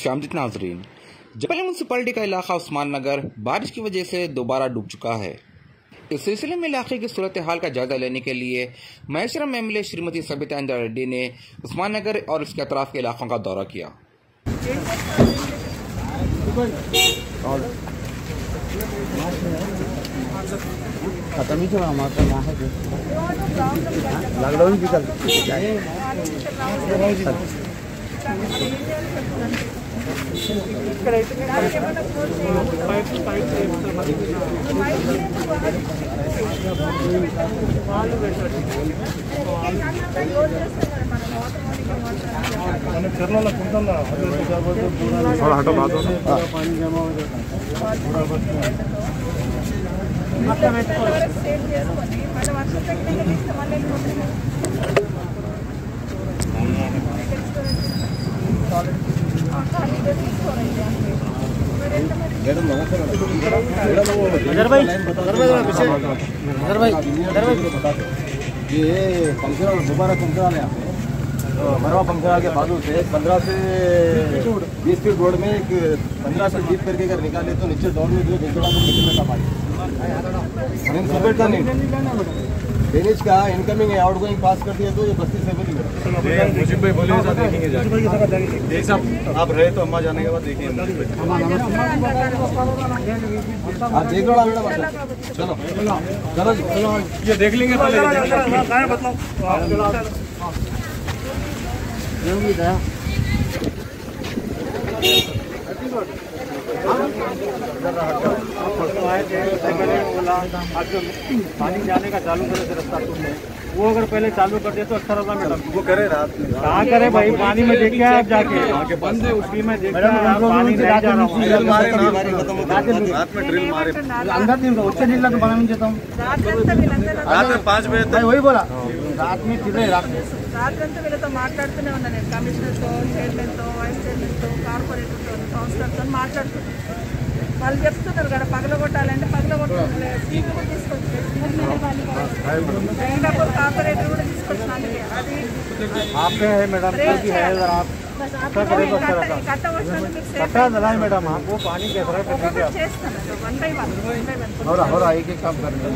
खुशामदीद नाजरीन जबल म्यूनसिपलिटी का इलाका उस्मान नगर, बारिश की वजह से दोबारा डूब चुका है। इस सिलसिले में इलाके की सूरत हाल का जायजा लेने के लिए मैशरम एम एल श्रीमती सबिता इंदिरा रेड्डी ने उस्मान नगर और इसके अतराफ के इलाकों का दौरा किया। खत्म ही छोड़ा हमारा यहाँ है। लॉकडाउन की चल थोड़ा हटो बात पानी जमा हो जाता సేవ్ अजर भाई अजर भाई अजर भाई ये फ़ंक्शन दोबारा फ़ंक्शन आ यहाँ पे तो मरवा फ़ंक्शन के बाजू से पंद्रह से बीस फीट रोड में एक पंद्रह से डीप करके अगर निकाले तो नीचे डाउन में जो को कितने का पानी और का नहीं। डेनिश का इनकमिंग है आउटगोइंग पास कर दिया तो ये बस्ती से भी मुझे भाई बोले साहब आप रहे तो अम्मा जाने के बाद देखेंगे। आप देख लो मैडम चलो चलो जी। ये देख लेंगे पहले। देंगी दया पानी जाने का चालू करे थे रास्ता तुमने वो अगर पहले चालू कर दिया तो अच्छा रहता मैडम वो करे रात में कहाँ करे भाई पानी में देख आप जाके बंद है उसकी में देख पानी नहीं जा रहा हूँ ड्रिल मारे ना खत्म होता रात में ड्रिल मारे अंदर दिन का उससे नीला तो बना नहीं देता हूँ రాత్రంతా వీళ్ళందరూ रात में पाँच बजे भाई वही बोला रात में फिर रहे रात में రాత్రంతా వీళ్ళతో మాట్లాడుతూనే ఉన్నా నేను కమిషనర్తో చైర్మన్తో వైస్ చైర్మన్తో కార్పొరేటర్తో కౌన్సిలర్తో మాట్లాడుతున్నాను వాళ్ళు చెప్తున్నారు కదా పగలగొట్టాలంటే పగలగొట్టాలి मैडम आप कट्टा मैडम आपको पानी के है और और आइए काम करना।